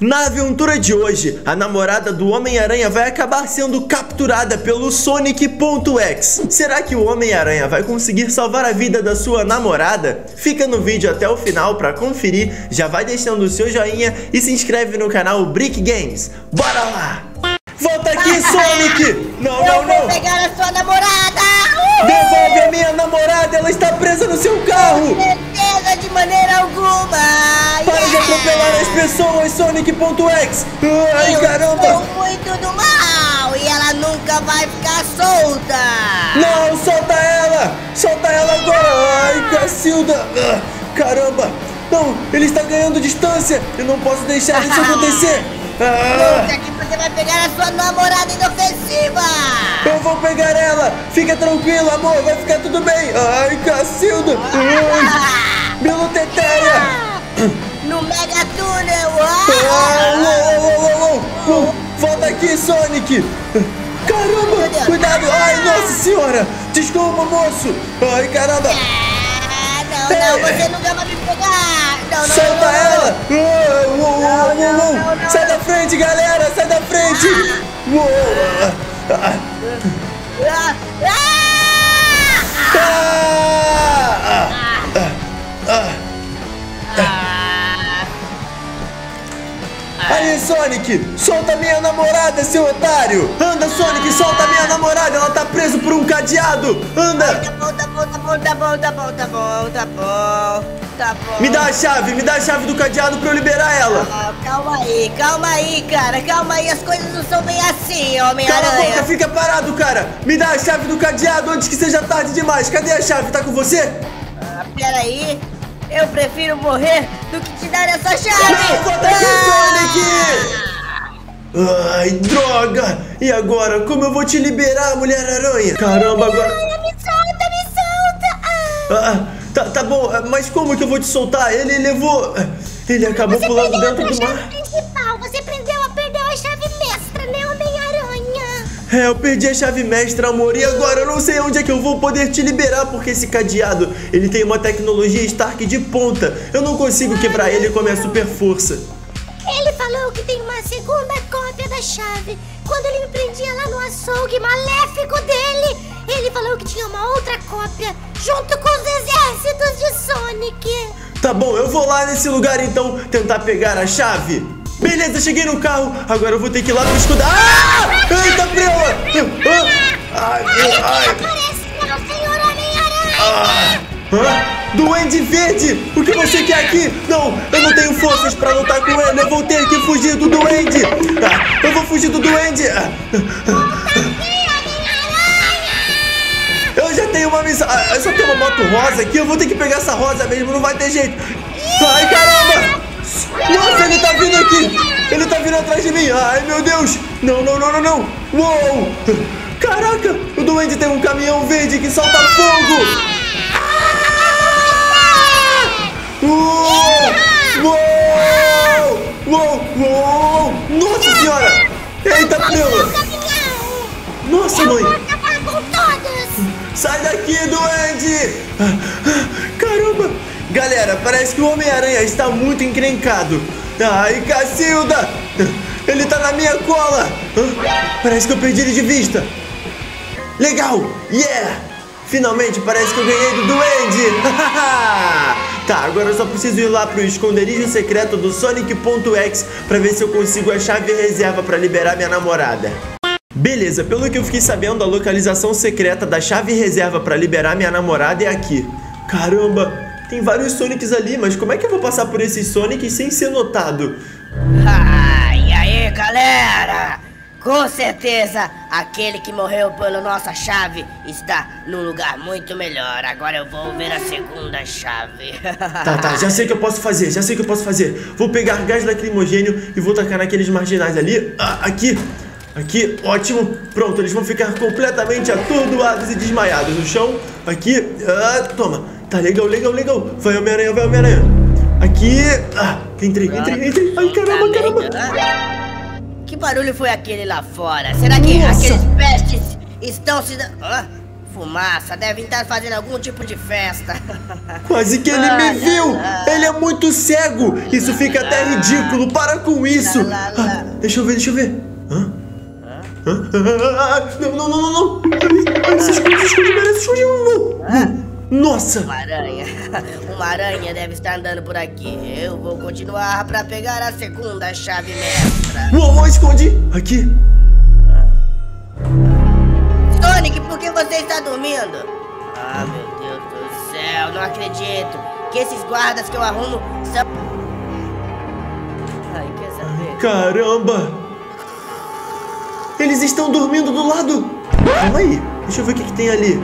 Na aventura de hoje, a namorada do Homem-Aranha vai acabar sendo capturada pelo Sonic.exe. Será que o Homem-Aranha vai conseguir salvar a vida da sua namorada? Fica no vídeo até o final para conferir, já vai deixando o seu joinha e se inscreve no canal Brick Games. Bora lá! Volta aqui, Sonic! Não, Eu não, vou não! pegar a sua namorada! Devolve a minha namorada, ela está presa no seu carro! Maneira alguma! Para de atropelar as pessoas, Sonic.exe! Ai, Eu caramba! sou muito do mal e ela nunca vai ficar solta! Não, solta ela! Solta ela agora! Ai, Cacilda! Ah, Caramba! Não, ele está ganhando distância! Eu não posso deixar isso acontecer! Ah, Nunca que você vai pegar a sua namorada inofensiva! eu vou pegar ela! Fica tranquilo, amor! Vai ficar tudo bem! Ai, Cacilda! Ai, Bilo Teteia! No Mega Túnel! Uou, uou, uou, uou. Volta aqui, Sonic! Caramba! Cuidado! Ai, nossa senhora! Desculpa, moço! Ai, caramba! Ah, não, não, você nunca vai me pegar! Não, não, Solta ela! Não, não, Sai da frente, galera! Sai da frente! Ah, ah! ah, ah, ah. Sonic! Solta minha namorada, seu otário! Anda, Sonic! Solta minha namorada! Ela tá presa por um cadeado! Anda! Tá bom, tá bom, tá bom, tá bom, tá bom, tá bom, tá bom, tá bom. Me dá a chave! Me dá a chave do cadeado pra eu liberar ela! Ah, calma aí, calma aí, cara, calma aí, as coisas não são bem assim, Cala a boca, Homem-Aranha. fica parado, cara! Me dá a chave do cadeado antes que seja tarde demais! Cadê a chave? Tá com você? Ah, pera aí, eu prefiro morrer do que te dar essa chave. Não, volta aqui, Ah! Ai, droga! E agora, como eu vou te liberar, Mulher-Aranha? Caramba, agora... Me solta, me solta. Ah. Ah, tá, tá bom, mas como que eu vou te soltar? Ele levou... Ele acabou pulando dentro do mar. principal, você prendeu a perdeu a chave mestra, né, Homem-Aranha? É, eu perdi a chave mestra, amor, e agora eu não sei onde é que eu vou poder te liberar, porque esse cadeado, ele tem uma tecnologia Stark de ponta. Eu não consigo quebrar ele com a minha super força. Falou que tem uma segunda cópia da chave. Quando ele me prendia lá no açougue maléfico dele, ele falou que tinha uma outra cópia junto com os exércitos de Sonic. Tá bom, eu vou lá nesse lugar então tentar pegar a chave. Beleza, cheguei no carro. Agora eu vou ter que ir lá pro escudo. Ah! Eita, prela! Ah! Ai, Duende Verde! O que você quer aqui? Não, eu não tenho forças pra lutar com ele. Eu vou ter que fugir do Duende. Ah, eu vou fugir do Duende. Ah, Eu já tenho uma missão. Ah, eu só tenho uma moto rosa aqui. Eu vou ter que pegar essa rosa mesmo. Não vai ter jeito. Ai, caramba! Nossa, ele tá vindo aqui! Ele tá vindo atrás de mim! Ai, meu Deus! Não, não, não, não, não! Uou! Caraca! O Duende tem um caminhão verde que solta fogo! Prela! Nossa, mãe! Sai daqui, duende! Caramba! Galera, parece que o Homem-Aranha está muito encrencado. Ai, Cacilda! Ele tá na minha cola! Parece que eu perdi ele de vista. Legal! Yeah! Finalmente parece que eu ganhei do duende! tá, agora eu só preciso ir lá pro esconderijo secreto do Sonic.exe pra ver se eu consigo a chave reserva pra liberar minha namorada. Beleza, pelo que eu fiquei sabendo, a localização secreta da chave reserva pra liberar minha namorada é aqui. Caramba, tem vários Sonics ali, mas como é que eu vou passar por esses Sonics sem ser notado? Ah, e aí, galera? Com certeza, aquele que morreu pela nossa chave está num lugar muito melhor. Agora eu vou ver a segunda chave. Tá, tá, já sei o que eu posso fazer, já sei o que eu posso fazer. Vou pegar gás lacrimogênio e vou tacar naqueles marginais ali. Ah, aqui, aqui, ótimo. Pronto, eles vão ficar completamente atordoados e desmaiados no chão. Aqui, ah, toma. Tá legal, legal, legal. Vai, Homem-Aranha, vai, Homem-Aranha. Aqui, ah, entrei, entrei, entrei. Ai, caramba, caramba. Que barulho foi aquele lá fora? Será que Nossa. aqueles pestes estão se. Hã? fumaça. Devem estar fazendo algum tipo de festa. Quase que ele me viu! Ele é muito cego! Isso fica até ridículo! Para com isso! Ah, deixa eu ver, deixa eu ver. Hã? Hã? Ah, Não, não, não, não, não! Ai, ai, se esconde, se esconde, se esconde! Nossa! Uma aranha. Uma aranha deve estar andando por aqui. Eu vou continuar pra pegar a segunda chave mestra. Uou, esconde! Aqui! Sonic, por que você está dormindo? Ah, meu Deus do céu, não acredito que esses guardas que eu arrumo são. Ai, quer saber? Caramba! Eles estão dormindo do lado! Calma aí, deixa eu ver o que, que tem ali.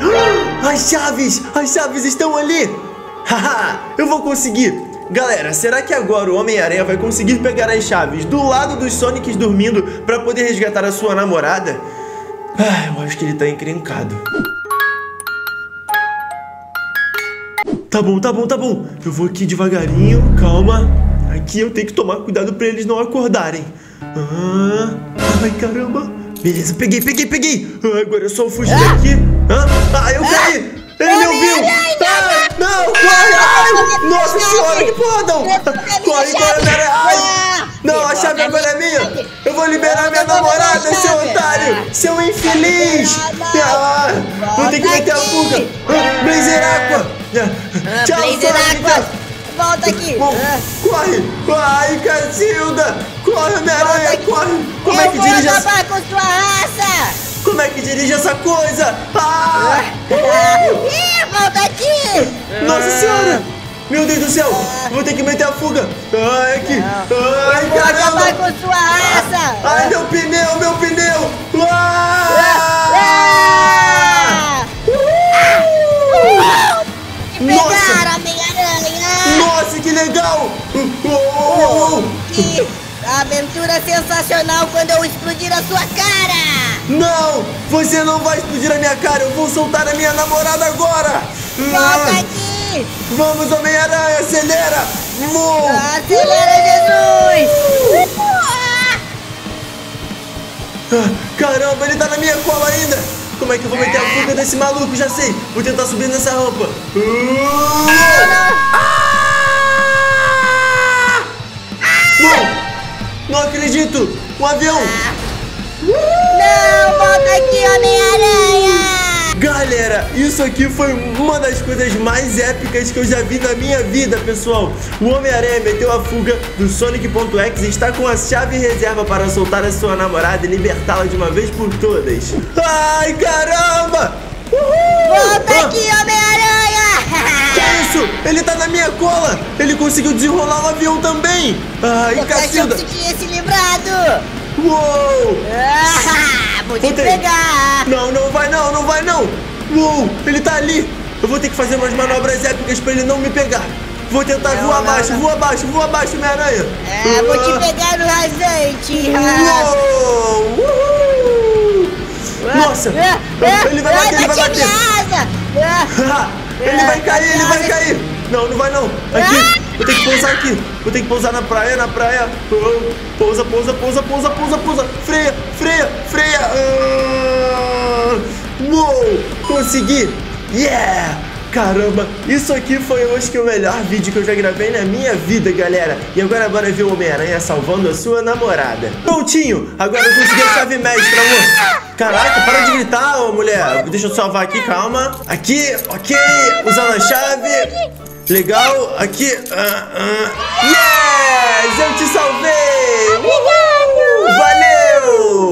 Ah, As chaves! As chaves estão ali! Haha, eu vou conseguir! Galera, será que agora o Homem-Aranha vai conseguir pegar as chaves do lado dos Sonics dormindo para poder resgatar a sua namorada? Ah, eu acho que ele tá encrencado. Tá bom, tá bom, tá bom. Eu vou aqui devagarinho, calma. Aqui eu tenho que tomar cuidado pra eles não acordarem. Ah, ai, caramba. Beleza, peguei, peguei, peguei. Ah, agora é só eu fugir daqui. Ah, ah, eu caí. Ele me ouviu. Ah, não, corre. Ai, nossa senhora, que não. Corre, corre. Ai, não, a chave agora é minha. Eu vou liberar minha namorada, seu otário. Seu infeliz. Ah, vou ter que meter a fuga. Ah, Blazer Aqua. Ah, Tchau, Blazer. Aqua! Volta aqui! Ah, corre! Ai, Cacilda! Corre, Homem-Aranha, corre! Como é que eu dirige vou essa... acabar com sua dirige essa coisa? Ah! Ih, volta aqui! Nossa senhora! Meu Deus do céu! Vou ter que meter a fuga! Ai, aqui! Ai, acabar caramba! com sua raça! Ai, meu pneu, meu pneu! Ah! Ah! Nossa! Nossa, que legal! Uh. Que aventura sensacional quando eu explodir a sua cara! Não! Você não vai explodir a minha cara! Eu vou soltar a minha namorada agora! Volta Ah! aqui! Vamos, Homem-Aranha, acelera! Mu! Acelera, Jesus! Ah, Caramba, ele tá na minha cola ainda! Como é que eu vou meter a fuga desse maluco? Já sei! Vou tentar subir nessa rampa! Ah! Não! Não acredito! Um avião! Volta aqui, Homem-Aranha! Galera, isso aqui foi uma das coisas mais épicas que eu já vi na minha vida, pessoal. O Homem-Aranha meteu a fuga do Sonic.exe e está com a chave reserva para soltar a sua namorada e libertá-la de uma vez por todas. Ai, caramba! Uhul! Volta Ah, aqui, Homem-Aranha! Que é isso? Ele tá na minha cola! Ele conseguiu desenrolar o avião também! Ai, Cacilda! que você tinha se livrado? Uou! Ah, vou te Voltei. pegar! Não, não vai não, não vai não! Uou, ele tá ali! Eu vou ter que fazer umas manobras épicas pra ele não me pegar! Vou tentar Não, voar não, abaixo, não. voar abaixo, voar abaixo, minha aranha! É, vou te pegar no rasante! Uou! Uhul! Nossa! Ele vai bater, ele vai bater! Ele vai cair, ele vai cair! Não, não vai não! Aqui! Vou ter que pousar aqui! Vou ter que pousar na praia, na praia! Pousa, pousa, pousa, pousa, pousa, pousa! Freia, freia, freia! Consegui! Yeah! Caramba, isso aqui foi eu acho que o melhor vídeo que eu já gravei na minha vida, galera. E agora bora ver o Homem-Aranha salvando a sua namorada. Prontinho, agora eu consegui a chave mestra, amor. Caraca, para de gritar, ô mulher. Deixa eu salvar aqui, calma. Aqui, ok, usando a chave. Legal, aqui. Ah, ah. Uh, uh. Yes, eu te salvei. Obrigado. Valeu.